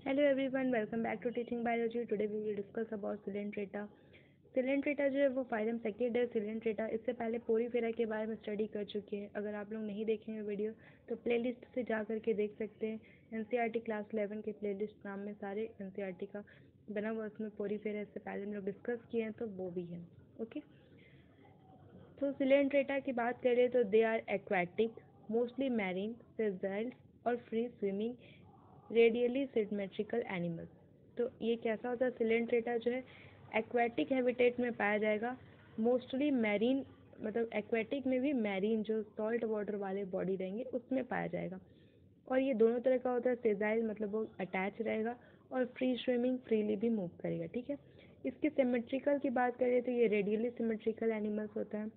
Hello everyone welcome back to teaching biology today we will discuss about coelenterata coelenterata जो है वो phylum second है Coelenterata इससे पहले पोरीफेरा के बारे में स्टडी कर चुके हैं। अगर आप लोग नहीं देखेंगे वीडियो तो प्लेलिस्ट से जा करके देख सकते हैं। एनसीईआरटी क्लास इलेवन के प्लेलिस्ट नाम में सारे एनसीईआरटी का बना हुआ उसमें पोरीफेरा इससे पहले हम लोग डिस्कस किए हैं तो वो भी है ओके तो सिलेंट्रेटा की बात करें तो they are aquatic mostly marine sessiles और free swimming radially symmetrical animals तो ये कैसा होता है? सिलेंट्रेटा जो है एक्वेटिक हैबिटेट में पाया जाएगा। मोस्टली मैरीन मतलब एक्वेटिक में भी मैरीन जो सॉल्ट वाटर वाले बॉडी रहेंगे, उसमें पाया जाएगा। और ये दोनों तरह का होता है सेजाइल मतलब वो अटैच रहेगा और फ्री स्विमिंग फ्रीली भी मूव करेगा, ठीक है? इसके सिमेट्रिकल की बात करें तो ये रेडियली सिमेट्रिकल एनिमल्स होता है।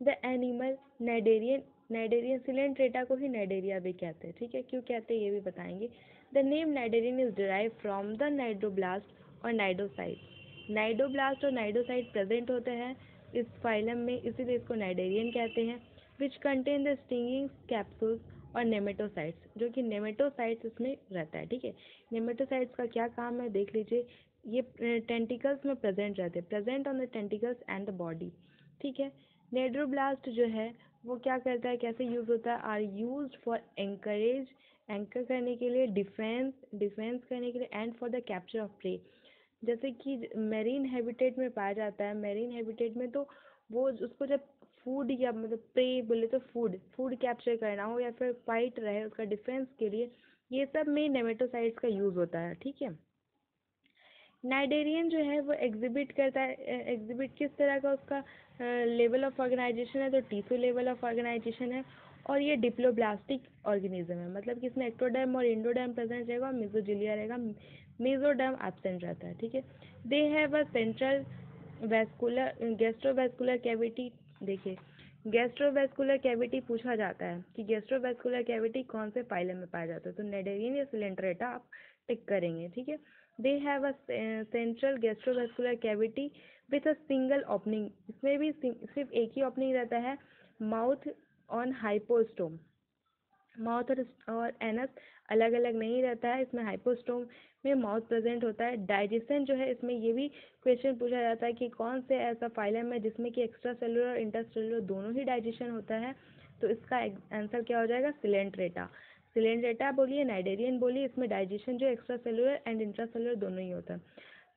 The animal cnidarian cnidarian coelenterata को ही नाइडेरिया भी कहते हैं, ठीक है? क्यों कहते हैं ये भी बताएँगे। The name cnidarian is derive from the cnidoblast और नाइडोसाइट नाइडोब्लास्ट और नाइडोसाइट प्रेजेंट होते हैं इस फाइलम में, इसीलिए इसको नाइडेरियन कहते हैं which contain the stinging capsules और नेमेटोसाइट्स जो कि नेमेटोसाइट्स इसमें रहता है, ठीक है? नेमेटोसाइट्स का क्या काम है? देख लीजिए, ये टेंटिकल्स में प्रेजेंट रहते हैं present on the tentacles and the body ठीक है? नेड्रोब्लास्ट जो है वो क्या करता है, कैसे यूज़ होता है are use for anchorage anchor करने के लिए डिफेंस डिफेंस करने के लिए and for the capture of prey जैसे कि मेरीन हैबिटेट में पाया जाता है मेरीन हैबिटेट में तो वो उसको जब फ़ूड या मतलब प्रे बोले तो फ़ूड फ़ूड कैप्चर करना हो या फिर फाइट रहे उसका डिफेंस के लिए, ये सब में नेमेटोसाइड्स का यूज़ होता है, ठीक है? नाइडेरियन जो है वो एग्जिबिट करता है एग्जिबिट किस तरह का उसका लेवल ऑफ़ ऑर्गेनाइजेशन है तो टीसू लेवल ऑफ़ ऑर्गेनाइजेशन है और ये डिप्लोब्लास्टिक ऑर्गेनिज्म है। मतलब कि इसमें एक्टोडर्म और इंडोडर्म प्रेजेंट रहेगा और मिजोजिलिया रहेगा। मेजोडर्म एबसेंट रहता है, ठीक है? They have a central vascular gastrovascular cavity देखिए। गैस्ट्रोवैस्कुलर कैविटी पूछा जाता है कि गैस्ट्रोवेस्कुलर कैविटी कौन से फाइलम में पाया जाता है? तो नेडेरियन या सिलेंट्रेटा आप टिक करेंगे, ठीक है? They have a central gastrovascular cavity with a single opening इसमें भी सिर्फ़ एक ही ओपनिंग रहता है माउथ ऑन हाइपोस्टोम माउथ और और एनस अलग अलग नहीं रहता है। इसमें हाइपोस्टोम में माउथ प्रेजेंट होता है। डाइजेशन जो है, इसमें ये भी क्वेश्चन पूछा जाता है कि कौन से ऐसा फाइलम है जिसमें कि एक्स्ट्रा सेलुलर और इंटरसेलुलर दोनों ही डाइजेशन होता है। तो इसका आंसर क्या हो जाएगा? सिलेंट्रेटा सिलेंड्रेटा बोलिए नाइडेरियन बोलिए, इसमें डाइजेशन जो एक्स्ट्रा सेलुलर एंड इंट्रासेलुलर दोनों ही होता है।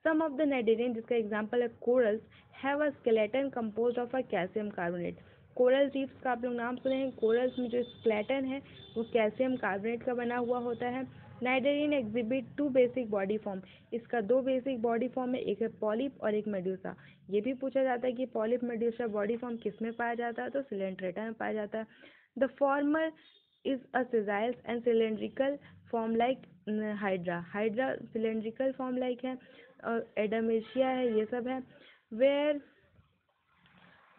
सम ऑफ़ द नाइडेरियन जिसका एग्ज़ाम्पल है corals have a skeleton compose of a calcium carbonate coral reefs का आप लोग नाम सुने हैं। कोरल्स में जो स्केलेटन है, वो कैल्शियम कार्बोनेट का बना हुआ होता है। Cnidarian exhibit two basic body form इसका दो बेसिक बॉडी फॉर्म है, एक है पॉलिप और एक मेड्यूसा ये भी पूछा जाता है कि पॉलिप मेड्यूसा बॉडी फॉर्म किसमें पाया जाता है? तो सिलेंट्रेटा में पाया जाता है। The former is a sessile and cylindrical form like hydra hydra. Cylindrical form like है, और एडामेशिया है, ये सब है। Where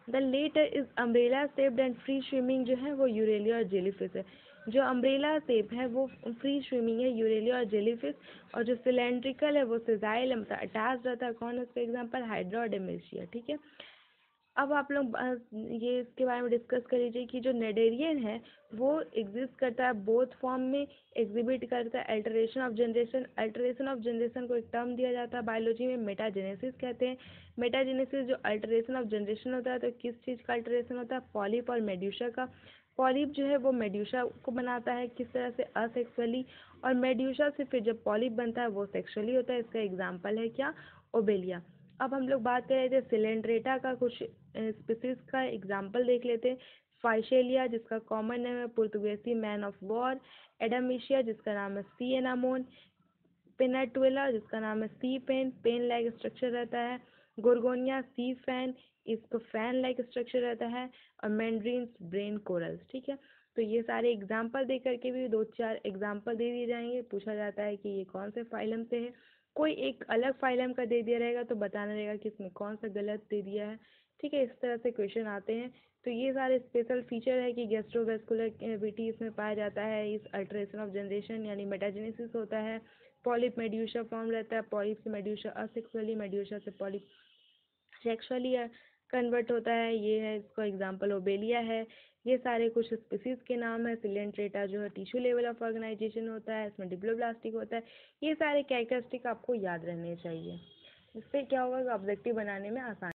the latter is umbrella shaped and free swimming जो है वो यूरेलिया और जेलीफिश है। जो अम्ब्रेला सेप है, वो फ्री स्विमिंग है यूरेलिया और जेलीफिश और जो सिलेंड्रिकल है, वो सिजाइल है मतलब अटैच रहता है। कौन है उसका एग्ज़ाम्पल हाइड्रा ठीक है? अब आप लोग ये इसके बारे में डिस्कस कर लीजिए कि जो नेडेरियन है, वो एग्जिस्ट करता है बोथ फॉर्म में एग्जिबिट करता है alternation of generation alternation of generation को एक टर्म दिया जाता है बायोलॉजी में मेटाजेनेसिस कहते हैं। मेटाजेनेसिस जो अल्टरेशन ऑफ़ जनरेशन होता है तो किस चीज़ का अल्टरेशन होता है? पॉलिप और मेड्यूशा का। पॉलिप जो है, वो मेड्यूशा को बनाता है किस तरह से? असेक्सुअली और मेड्यूशा से फिर जब पॉलिप बनता है, वो सेक्सुअली होता है। इसका एग्ज़ाम्पल है क्या? ओबेलिया अब हम लोग बात कर रहे थे सिलेंड्रेटा का कुछ स्पीसीज का एग्जांपल देख लेते हैं। फाइशेलिया जिसका कॉमन नेम है Portuguese man of war Adamsia जिसका नाम है सी एनामोन पेनाटुएला जिसका नाम है sea pen pen like structure रहता है। गोरगोनिया सी फ़ैन इसको फ़ैन लाइक स्ट्रक्चर रहता है। और मैंड्रीन्स ब्रेन कोरल्स ठीक है? तो ये सारे एग्ज़ाम्पल दे करके भी दो चार एग्ज़ाम्पल दे दिए जाएँगे। पूछा जाता है कि ये कौन से फाइलम से है। कोई एक अलग फाइलम का दे दिया रहेगा तो बताना रहेगा कि इसमें कौन सा गलत दे दिया है। ठीक है, इस तरह से क्वेश्चन आते हैं। तो ये सारे स्पेशल फीचर है कि गैस्ट्रोवेस्कुलर कैविटी इसमें पाया जाता है, इस अल्ट्रेशन ऑफ़ जनरेशन यानी मेटाजेनेसिस होता है पॉलिप मेड्यूशा फॉर्म रहता है पॉलिप से मेड्यूशा असेक्सुअली मेड्यूशा से पॉलिप सेक्सुअली कन्वर्ट होता है। ये है, इसका एग्ज़ाम्पल ओबेलिया है। ये सारे कुछ स्पीसीज़ के नाम है सिलेंट्रेटा जो है टिश्यू लेवल ऑफ़ ऑर्गेनाइजेशन होता है, इसमें डिप्लोब्लास्टिक होता है, ये सारे कैरेक्टरिस्टिक आपको याद रहने चाहिए। इससे क्या होगा ऑब्जेक्टिव बनाने में आसानी